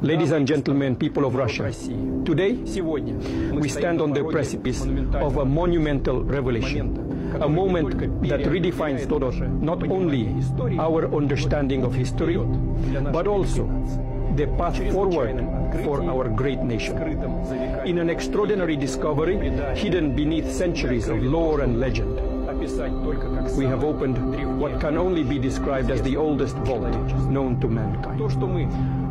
Ladies and gentlemen, people of Russia, today we stand on the precipice of a monumental revelation, a moment that redefines not only our understanding of history, but also the path forward for our great nation. In an extraordinary discovery hidden beneath centuries of lore and legend, we have opened what can only be described as the oldest vault known to mankind.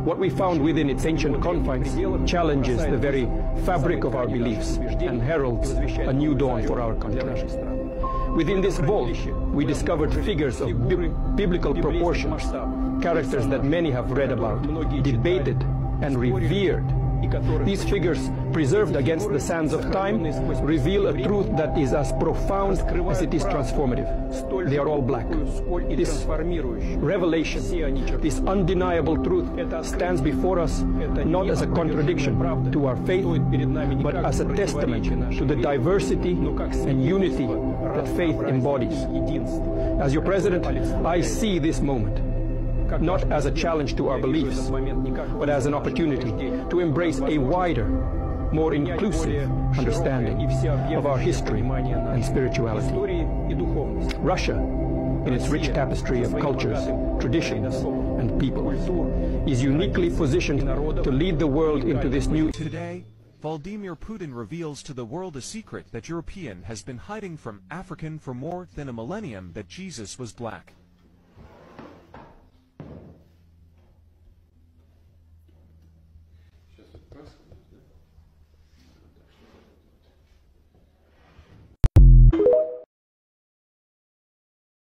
What we found within its ancient confines challenges the very fabric of our beliefs and heralds a new dawn for our country. Within this vault, we discovered figures of bi biblical proportions, characters that many have read about, debated, and revered these figures, preserved against the sands of time, reveal a truth that is as profound as it is transformative. They are all black. This revelation, this undeniable truth, stands before us not as a contradiction to our faith, but as a testament to the diversity and unity that faith embodies. As your president, I see this moment not as a challenge to our beliefs, but as an opportunity to embrace a wider, more inclusive understanding of our history and spirituality. Russia, in its rich tapestry of cultures, traditions, and people, is uniquely positioned to lead the world into this new... Today, Vladimir Putin reveals to the world a secret that European has been hiding from African for more than a millennium that Jesus was black. Nice.